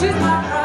She's my